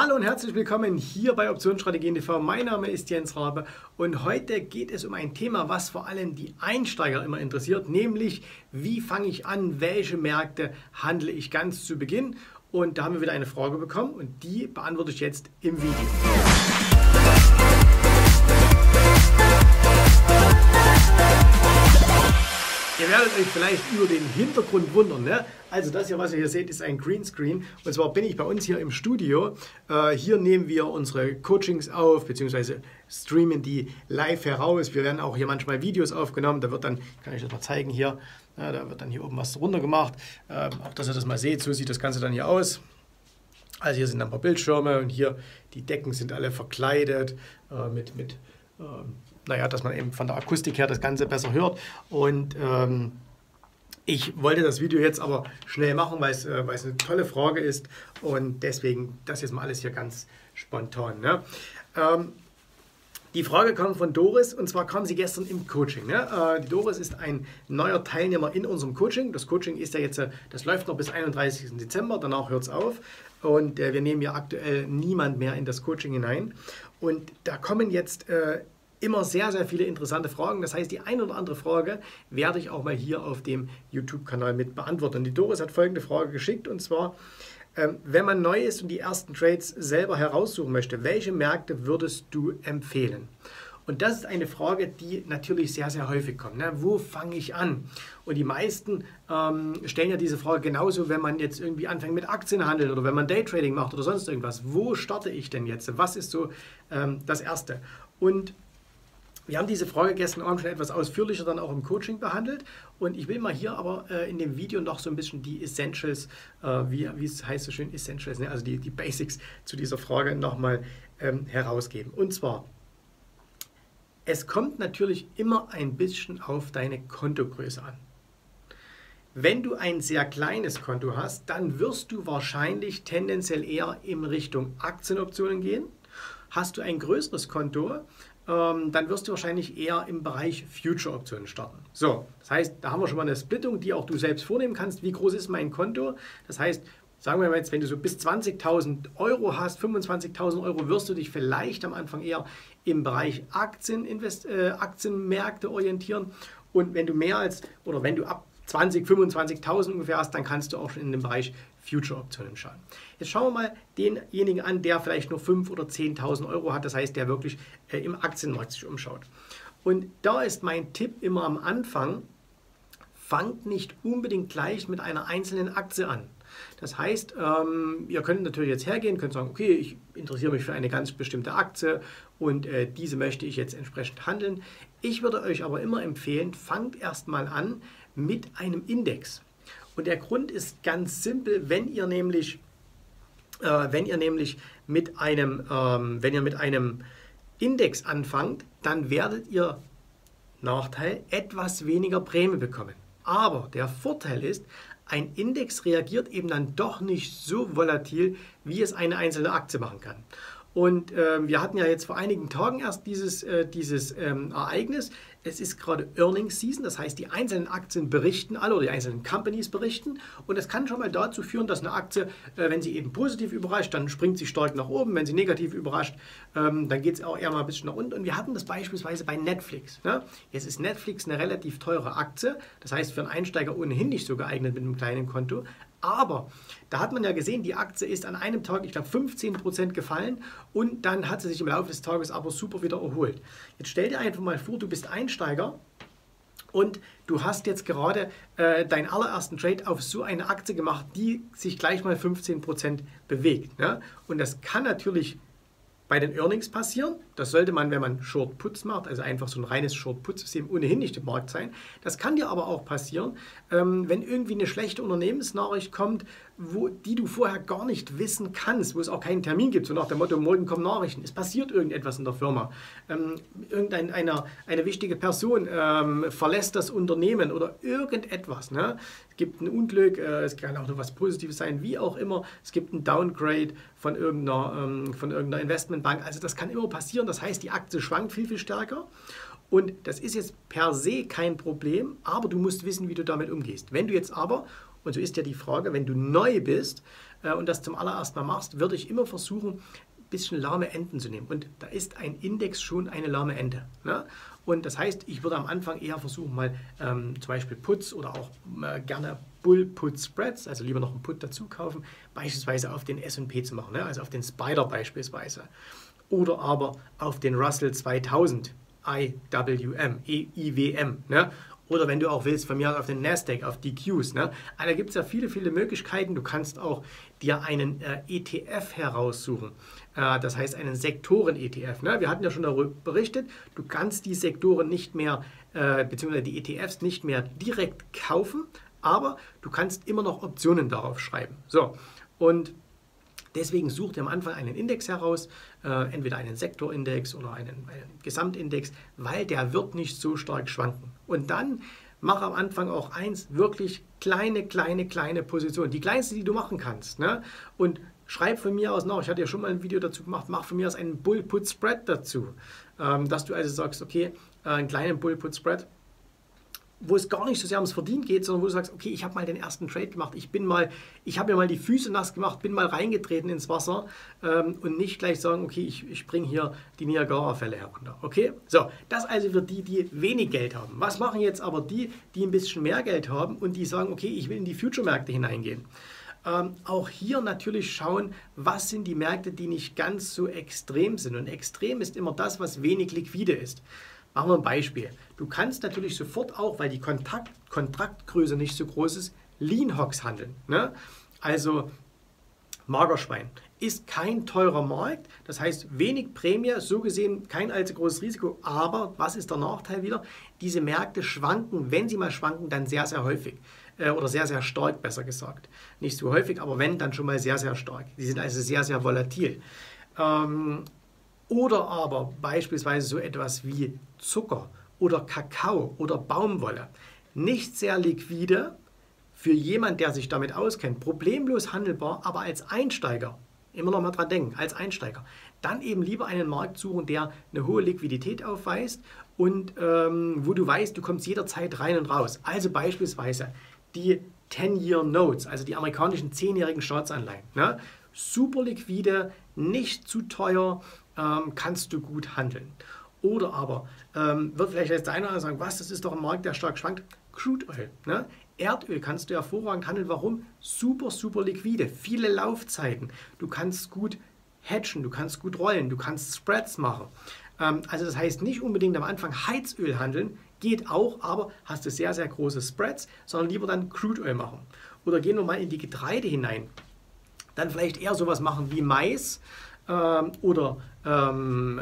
Hallo und herzlich willkommen hier bei Optionsstrategien TV. Mein Name ist Jens Rabe und heute geht es um ein Thema, was vor allem die Einsteiger immer interessiert, nämlich wie fange ich an, welche Märkte handle ich ganz zu Beginn. Und da haben wir wieder eine Frage bekommen und die beantworte ich jetzt im Video. Werdet euch vielleicht über den Hintergrund wundern. Ne? Also das hier, was ihr hier seht, ist ein Greenscreen. Und zwar bin ich bei uns hier im Studio. Äh, hier nehmen wir unsere Coachings auf, beziehungsweise streamen die live heraus. Wir werden auch hier manchmal Videos aufgenommen. Da wird dann, kann ich das mal zeigen hier, ja, da wird dann hier oben was runter gemacht. Äh, auch dass ihr das mal seht, so sieht das Ganze dann hier aus. Also hier sind ein paar Bildschirme und hier die Decken sind alle verkleidet äh, mit, mit ähm, naja, dass man eben von der Akustik her das Ganze besser hört. Und ähm, ich wollte das Video jetzt aber schnell machen, weil es, äh, eine tolle Frage ist und deswegen das jetzt mal alles hier ganz spontan. Ne? Ähm, die Frage kam von Doris und zwar kam sie gestern im Coaching. Ne? Äh, die Doris ist ein neuer Teilnehmer in unserem Coaching. Das Coaching ist ja jetzt, äh, das läuft noch bis 31. Dezember, danach hört es auf und äh, wir nehmen ja aktuell niemand mehr in das Coaching hinein. Und da kommen jetzt äh, immer sehr, sehr viele interessante Fragen. Das heißt, die eine oder andere Frage werde ich auch mal hier auf dem YouTube-Kanal mit beantworten. Die Doris hat folgende Frage geschickt und zwar, ähm, wenn man neu ist und die ersten Trades selber heraussuchen möchte, welche Märkte würdest du empfehlen? Und das ist eine Frage, die natürlich sehr, sehr häufig kommt. Ne? Wo fange ich an? Und die meisten ähm, stellen ja diese Frage genauso, wenn man jetzt irgendwie anfängt mit Aktienhandel oder wenn man Daytrading macht oder sonst irgendwas. Wo starte ich denn jetzt? Was ist so ähm, das Erste? Und wir haben diese Frage gestern Abend schon etwas ausführlicher dann auch im Coaching behandelt und ich will mal hier aber äh, in dem Video noch so ein bisschen die Essentials, äh, wie, wie es heißt so schön, Essentials, ne? also die, die Basics zu dieser Frage nochmal ähm, herausgeben. Und zwar, es kommt natürlich immer ein bisschen auf deine Kontogröße an. Wenn du ein sehr kleines Konto hast, dann wirst du wahrscheinlich tendenziell eher in Richtung Aktienoptionen gehen. Hast du ein größeres Konto, ähm, dann wirst du wahrscheinlich eher im Bereich Future-Optionen starten. So, das heißt, da haben wir schon mal eine Splittung, die auch du selbst vornehmen kannst. Wie groß ist mein Konto? Das heißt, sagen wir mal jetzt, wenn du so bis 20.000 Euro hast, 25.000 Euro, wirst du dich vielleicht am Anfang eher im Bereich Aktien, äh, Aktienmärkte orientieren. Und wenn du mehr als, oder wenn du ab 20, 25.000 ungefähr hast, dann kannst du auch schon in den Bereich Future-Optionen schauen. Jetzt schauen wir mal denjenigen an, der vielleicht nur 5.000 oder 10.000 Euro hat, das heißt, der wirklich äh, im Aktienmarkt sich umschaut. Und da ist mein Tipp immer am Anfang, fangt nicht unbedingt gleich mit einer einzelnen Aktie an. Das heißt, ähm, ihr könnt natürlich jetzt hergehen, könnt sagen, okay, ich interessiere mich für eine ganz bestimmte Aktie und äh, diese möchte ich jetzt entsprechend handeln. Ich würde euch aber immer empfehlen, fangt erstmal an mit einem Index. Und der Grund ist ganz simpel, wenn ihr nämlich, äh, wenn ihr nämlich mit einem, ähm, wenn ihr mit einem Index anfangt, dann werdet ihr Nachteil etwas weniger Prämie bekommen. Aber der Vorteil ist, ein Index reagiert eben dann doch nicht so volatil, wie es eine einzelne Aktie machen kann. Und ähm, wir hatten ja jetzt vor einigen Tagen erst dieses, äh, dieses ähm, Ereignis. Es ist gerade Earnings Season, das heißt, die einzelnen Aktien berichten alle oder die einzelnen Companies berichten. Und das kann schon mal dazu führen, dass eine Aktie, äh, wenn sie eben positiv überrascht, dann springt sie stark nach oben. Wenn sie negativ überrascht, ähm, dann geht es auch eher mal ein bisschen nach unten. Und wir hatten das beispielsweise bei Netflix. Ne? Jetzt ist Netflix eine relativ teure Aktie, das heißt für einen Einsteiger ohnehin nicht so geeignet mit einem kleinen Konto. Aber da hat man ja gesehen, die Aktie ist an einem Tag, ich glaube, 15% gefallen und dann hat sie sich im Laufe des Tages aber super wieder erholt. Jetzt stell dir einfach mal vor, du bist Einsteiger und du hast jetzt gerade äh, deinen allerersten Trade auf so eine Aktie gemacht, die sich gleich mal 15% bewegt. Ne? Und das kann natürlich bei den Earnings passieren. Das sollte man, wenn man Short Puts macht, also einfach so ein reines Short Put System ohnehin nicht im Markt sein. Das kann dir aber auch passieren, ähm, wenn irgendwie eine schlechte Unternehmensnachricht kommt, wo, die du vorher gar nicht wissen kannst, wo es auch keinen Termin gibt, so nach dem Motto, morgen kommen Nachrichten. Es passiert irgendetwas in der Firma. Ähm, irgendeine eine, eine wichtige Person ähm, verlässt das Unternehmen oder irgendetwas. Ne? Es gibt ein Unglück, äh, es kann auch noch was Positives sein, wie auch immer. Es gibt ein Downgrade von irgendeiner, ähm, von irgendeiner Investmentbank. Also das kann immer passieren. Das heißt, die Aktie schwankt viel, viel stärker. Und das ist jetzt per se kein Problem, aber du musst wissen, wie du damit umgehst. Wenn du jetzt aber Und so ist ja die Frage, wenn du neu bist äh, und das zum allerersten Mal machst, würde ich immer versuchen, ein bisschen lahme Enden zu nehmen. Und da ist ein Index schon eine lahme Ente. Ne? Und das heißt, ich würde am Anfang eher versuchen, mal ähm, zum Beispiel Puts oder auch äh, gerne Bull-Put-Spreads, also lieber noch einen Put dazu kaufen, beispielsweise auf den S&P zu machen, ne? also auf den Spider beispielsweise. Oder aber auf den Russell 2000, IWM, EIWM. Ne? Oder wenn du auch willst, von mir aus auf den Nasdaq, auf die Qs. Ne? Also da gibt es ja viele, viele Möglichkeiten. Du kannst auch dir einen äh, ETF heraussuchen. Äh, das heißt einen Sektoren-ETF. Ne? Wir hatten ja schon darüber berichtet, du kannst die Sektoren nicht mehr, äh, beziehungsweise die ETFs nicht mehr direkt kaufen, aber du kannst immer noch Optionen darauf schreiben. So, und Deswegen such dir am Anfang einen Index heraus, äh, entweder einen Sektorindex oder einen, einen, Gesamtindex, weil der wird nicht so stark schwanken. Und dann mach am Anfang auch eins, wirklich kleine, kleine, kleine Positionen. Die kleinste, die du machen kannst. Ne? Und schreib von mir aus noch, ich hatte ja schon mal ein Video dazu gemacht, mach von mir aus einen Bull-Put-Spread dazu. Ähm, dass du also sagst, okay, äh, einen kleinen Bull-Put-Spread wo es gar nicht so sehr ums Verdienen geht, sondern wo du sagst, okay, ich habe mal den ersten Trade gemacht, ich bin mal, ich habe mir mal die Füße nass gemacht, bin mal reingetreten ins Wasser ähm, und nicht gleich sagen, okay, ich, ich bringe hier die Niagara-Fälle herunter. Okay, so, das also für die, die wenig Geld haben. Was machen jetzt aber die, die ein bisschen mehr Geld haben und die sagen, okay, ich will in die Future-Märkte hineingehen? Ähm, auch hier natürlich schauen, was sind die Märkte, die nicht ganz so extrem sind. Und extrem ist immer das, was wenig liquide ist. Machen wir ein Beispiel. Du kannst natürlich sofort auch, weil die Kontakt, Kontraktgröße nicht so groß ist, Lean Hogs handeln. Ne? Also Magerschwein ist kein teurer Markt, das heißt wenig Prämie, so gesehen kein allzu großes Risiko. Aber was ist der Nachteil wieder? Diese Märkte schwanken, wenn sie mal schwanken, dann sehr, sehr häufig äh, oder sehr, sehr stark, besser gesagt. Nicht so häufig, aber wenn, dann schon mal sehr, sehr stark. Die sind also sehr, sehr volatil. Ähm, oder aber beispielsweise so etwas wie Zucker oder Kakao oder Baumwolle. Nicht sehr liquide für jemand, der sich damit auskennt, problemlos handelbar, aber als Einsteiger, immer noch mal dran denken, als Einsteiger, dann eben lieber einen Markt suchen, der eine hohe Liquidität aufweist und ähm, wo du weißt, du kommst jederzeit rein und raus. Also beispielsweise die 10-Year Notes, also die amerikanischen 10-jährigen Staatsanleihen. Ne? Super liquide, nicht zu teuer, ähm, kannst du gut handeln. Oder aber ähm, wird vielleicht jetzt der eine oder andere sagen, was, das ist doch ein Markt, der stark schwankt. Crude Oil. Ne? Erdöl kannst du hervorragend handeln. Warum? Super, super liquide, viele Laufzeiten. Du kannst gut hatchen, du kannst gut rollen, du kannst Spreads machen. Ähm, also das heißt nicht unbedingt am Anfang Heizöl handeln, geht auch, aber hast du sehr, sehr große Spreads, sondern lieber dann Crude Oil machen. Oder gehen wir mal in die Getreide hinein. Dann vielleicht eher sowas machen wie Mais ähm, oder ähm,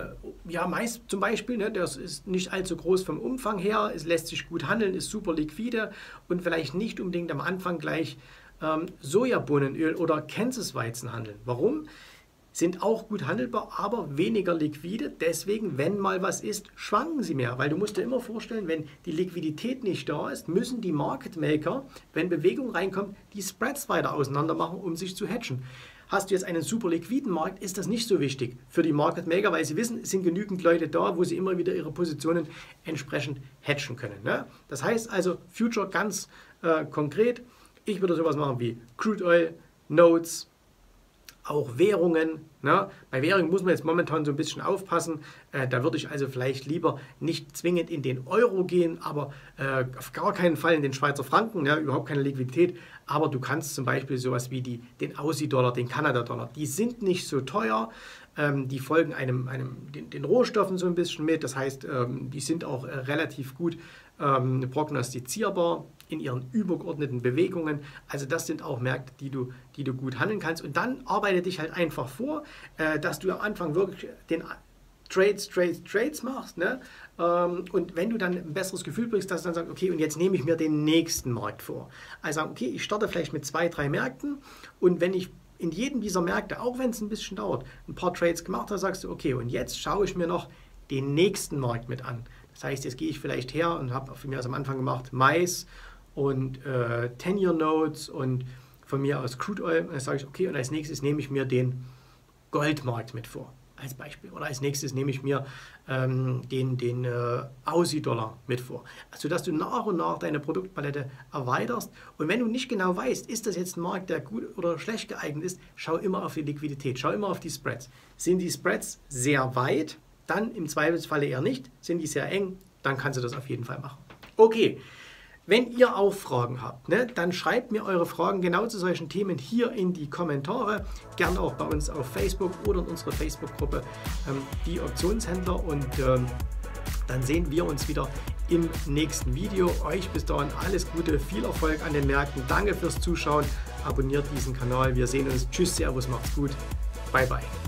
ja, Mais zum Beispiel, ne, das ist nicht allzu groß vom Umfang her, es lässt sich gut handeln, ist super liquide und vielleicht nicht unbedingt am Anfang gleich ähm, Sojabohnenöl oder Kansas-Weizen handeln. Warum? Sind auch gut handelbar, aber weniger liquide. Deswegen, wenn mal was ist, schwanken sie mehr. Weil du musst dir immer vorstellen, wenn die Liquidität nicht da ist, müssen die Market Maker, wenn Bewegung reinkommt, die Spreads weiter auseinander machen, um sich zu hatchen. Hast du jetzt einen super liquiden Markt, ist das nicht so wichtig für die Market Maker, weil sie wissen, es sind genügend Leute da, wo sie immer wieder ihre Positionen entsprechend hatchen können. Ne? Das heißt also, Future ganz äh, konkret, ich würde sowas machen wie Crude Oil, Notes, auch Währungen. Ne? Bei Währungen muss man jetzt momentan so ein bisschen aufpassen. Äh, da würde ich also vielleicht lieber nicht zwingend in den Euro gehen, aber äh, auf gar keinen Fall in den Schweizer Franken, ja, überhaupt keine Liquidität. Aber du kannst zum Beispiel sowas wie die, den Aussie-Dollar, den Kanada-Dollar, die sind nicht so teuer. Ähm, die folgen einem, einem, den, den, Rohstoffen so ein bisschen mit. Das heißt, ähm, die sind auch äh, relativ gut ähm, prognostizierbar in ihren übergeordneten Bewegungen. Also das sind auch Märkte, die du, die du gut handeln kannst. Und dann arbeite dich halt einfach vor, äh, dass du am Anfang wirklich den Trades, Trades, Trades machst. Ne? Ähm, und wenn du dann ein besseres Gefühl bringst, dass du dann sagst, okay, und jetzt nehme ich mir den nächsten Markt vor. Also okay, ich starte vielleicht mit zwei, drei Märkten und wenn ich in jedem dieser Märkte, auch wenn es ein bisschen dauert, ein paar Trades gemacht habe, sagst du, okay, und jetzt schaue ich mir noch den nächsten Markt mit an. Das heißt, jetzt gehe ich vielleicht her und habe für mich aus am Anfang gemacht Mais und äh, Tenure Notes und von mir aus Crude Oil. Und dann sage ich, okay, und als nächstes nehme ich mir den Goldmarkt mit vor. als Beispiel. Oder als nächstes nehme ich mir ähm, den, den äh, Aussie-Dollar mit vor. Also dass du nach und nach deine Produktpalette erweiterst. Und wenn du nicht genau weißt, ist das jetzt ein Markt, der gut oder schlecht geeignet ist, schau immer auf die Liquidität, schau immer auf die Spreads. Sind die Spreads sehr weit, dann im Zweifelsfalle eher nicht. Sind die sehr eng, dann kannst du das auf jeden Fall machen. Okay, wenn ihr auch Fragen habt, ne, dann schreibt mir eure Fragen genau zu solchen Themen hier in die Kommentare. Gerne auch bei uns auf Facebook oder in unserer Facebook-Gruppe ähm, die Optionshändler. Und ähm, dann sehen wir uns wieder im nächsten Video. Euch bis dahin alles Gute, viel Erfolg an den Märkten. Danke fürs Zuschauen. Abonniert diesen Kanal. Wir sehen uns. Tschüss, Servus, macht's gut. Bye, bye.